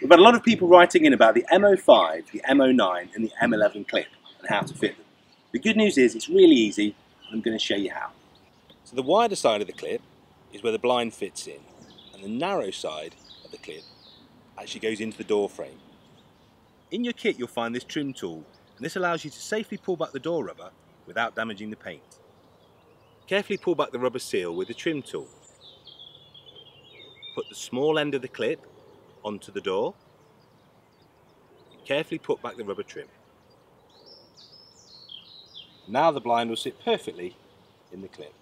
We've had a lot of people writing in about the M05, the M09 and the M11 clip and how to fit them. The good news is it's really easy and I'm going to show you how. So the wider side of the clip is where the blind fits in and the narrow side of the clip actually goes into the door frame. In your kit you'll find this trim tool and this allows you to safely pull back the door rubber without damaging the paint. Carefully pull back the rubber seal with the trim tool. Put the small end of the clip onto the door. Carefully put back the rubber trim. Now the blind will sit perfectly in the clip.